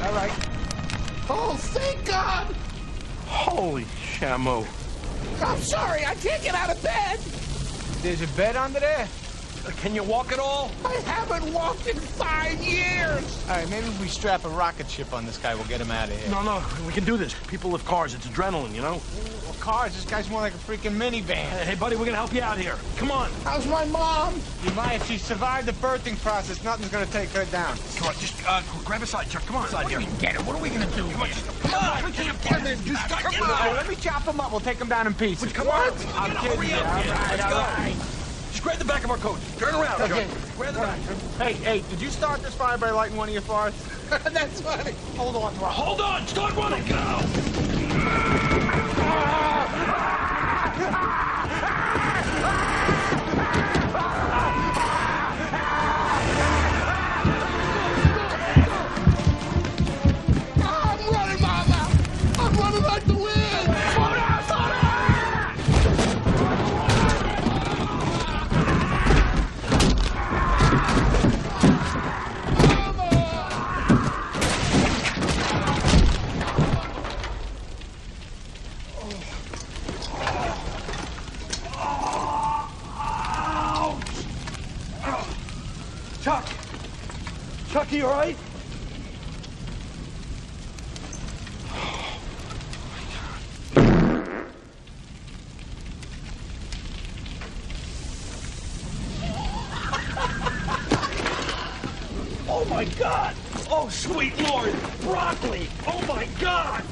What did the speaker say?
right, all right. Oh, thank God! Holy shamo. I'm sorry, I can't get out of bed. There's a bed under there. Can you walk at all? I haven't walked in five years. All right, maybe if we strap a rocket ship on this guy, we'll get him out of here. No, no, we can do this. People lift cars. It's adrenaline, you know? Well, cars, this guy's more like a freaking minivan. Hey, hey, buddy, we're gonna help you out here. Come on. How's my mom? You might, if she survived the birthing process, nothing's gonna take her down. Come on, just uh, grab a side, Chuck. Come on. Side here. Get it. What are we gonna do? Come on, just, come on. We can't get him. Just Come on, let me chop him up. We'll take him down in pieces. Come on. I'm Get kidding hurry you. up, All kid. Let's go. right. Just grab the back of our coat. Turn around. Okay. Chuck. Grab the back. Hey, hey, did you start this fire by lighting one of your farts? That's funny. Hold on, Rob. Hold on. Start running. Go. I'm running, Mama. I'm running like the wind. Chuck. Chuck, you all right? Oh my God! Oh sweet Lord! Broccoli! Oh my God!